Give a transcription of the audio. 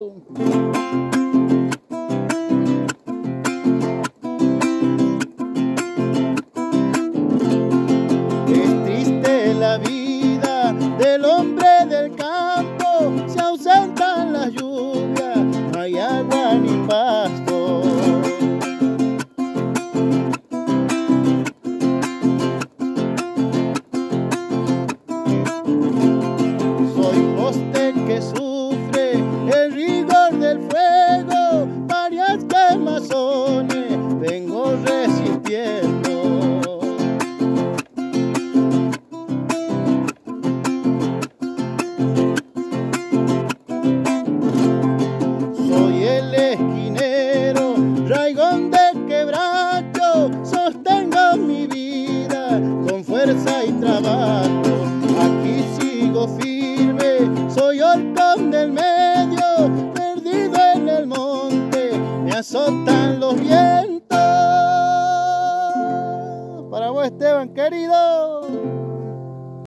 Es triste la vida del hombre del campo, se ausentan las lluvias, vengo resistiendo. Soy el esquinero, azotan los vientos. Para vos, Esteban, querido.